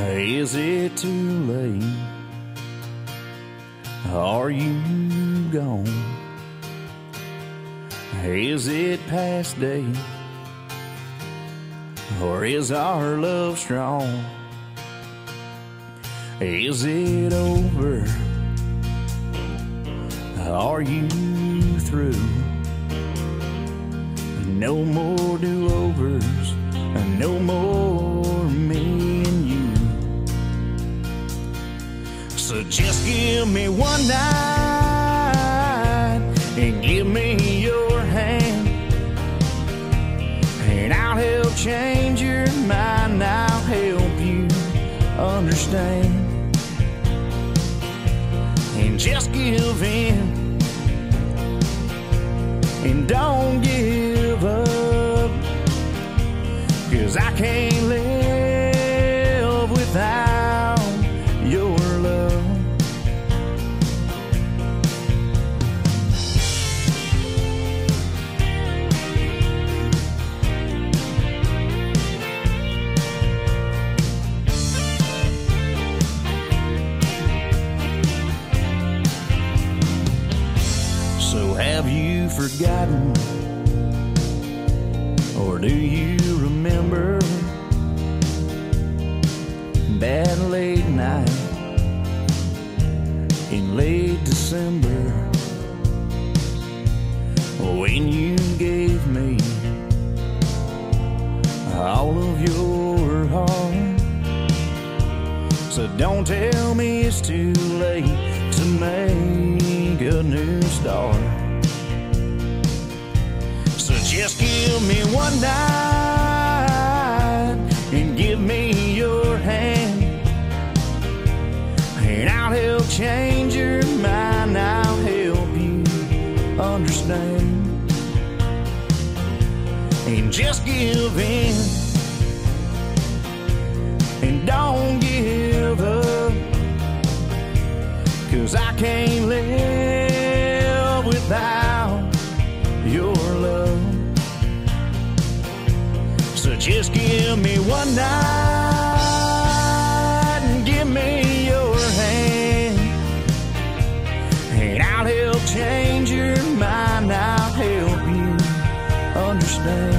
Is it too late? Are you gone? Is it past day? Or is our love strong? Is it over? Are you through? No more do overs, no more So just give me one night and give me your hand, and I'll help change your mind. I'll help you understand, and just give in and don't give up. Cause I can't live without forgotten? Or do you remember that late night in late December when you gave me all of your heart? So don't tell me it's too late to make a new start. Just give me one night and give me your hand. And I'll help change your mind. I'll help you understand. And just give in. And don't give up. Cause I can't me one night and give me your hand. And I'll help change your mind. I'll help you understand.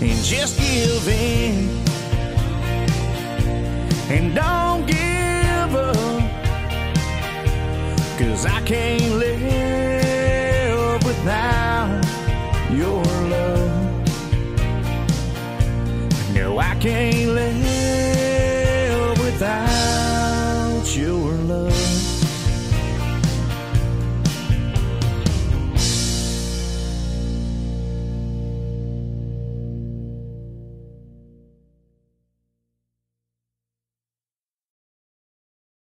And just give in. And don't give up. Cause I can't live can't live without